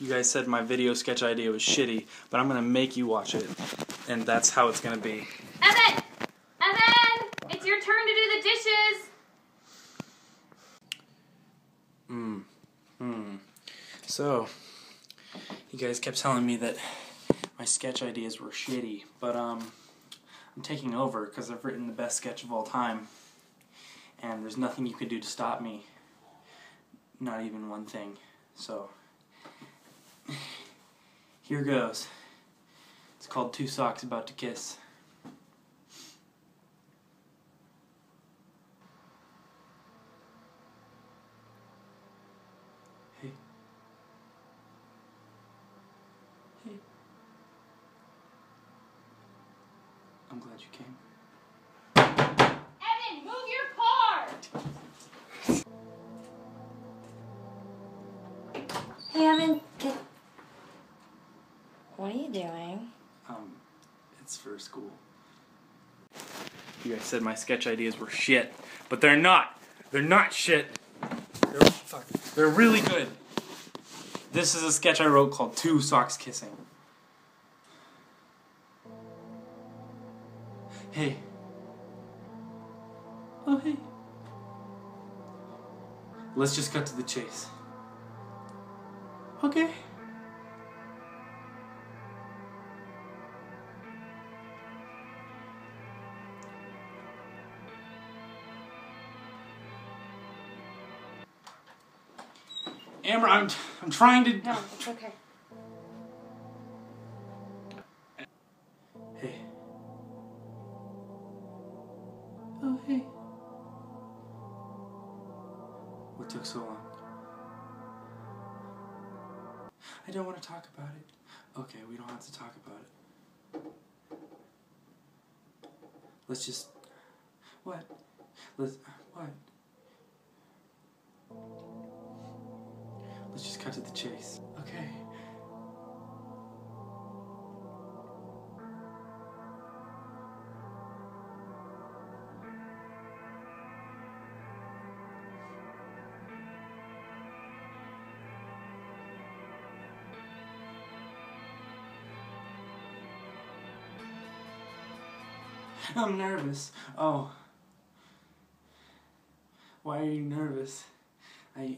You guys said my video sketch idea was shitty, but I'm gonna make you watch it, and that's how it's gonna be. Evan! Evan! It's your turn to do the dishes! Hmm. Hmm. So, you guys kept telling me that my sketch ideas were shitty, but um, I'm taking over because I've written the best sketch of all time, and there's nothing you can do to stop me. Not even one thing. So, here goes. It's called Two Socks About to Kiss. Hey. Hey. I'm glad you came. You doing? Um, it's for school. You guys said my sketch ideas were shit, but they're not. They're not shit. They're, fuck, they're really good. This is a sketch I wrote called Two Socks Kissing. Hey. Oh, hey. Let's just cut to the chase. Okay. Amber, I'm I'm trying to. No, it's okay. Hey. Oh hey. What took so long? I don't want to talk about it. Okay, we don't have to talk about it. Let's just. What? Let's. What? Cut to the chase. Okay. I'm nervous. Oh. Why are you nervous? I.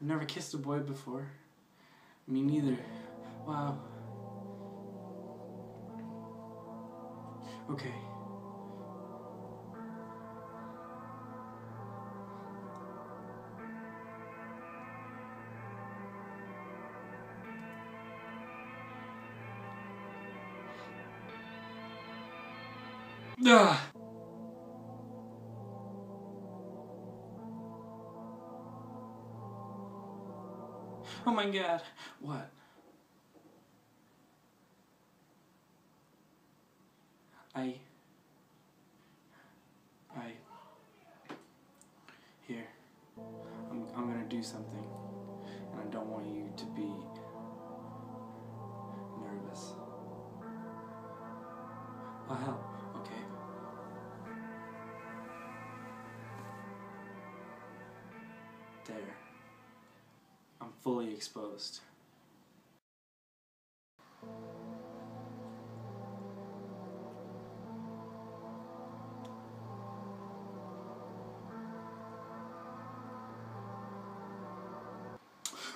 I've never kissed a boy before. Me neither. Wow. Okay. Ah. Oh my god. What? I. I. Here. I'm, I'm gonna do something. And I don't want you to be nervous. I'll help, okay? There. Fully exposed.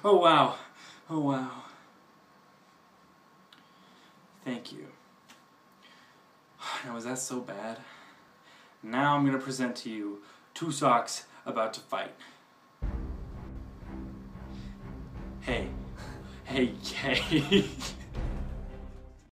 Oh wow. Oh wow. Thank you. Now is that so bad? Now I'm gonna present to you two socks about to fight. Hey. Hey, hey.